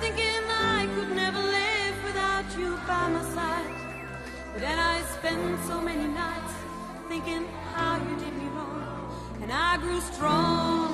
thinking I could never live without you by my side. But then I spent so many nights thinking how you did me wrong, and I grew strong.